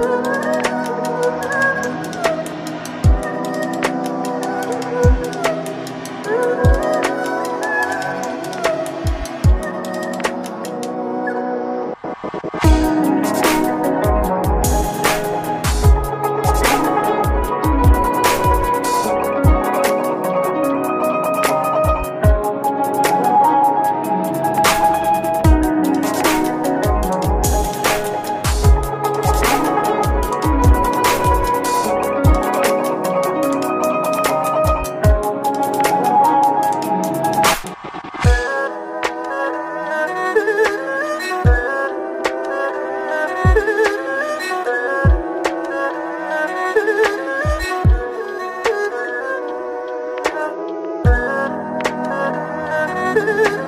Lord. love.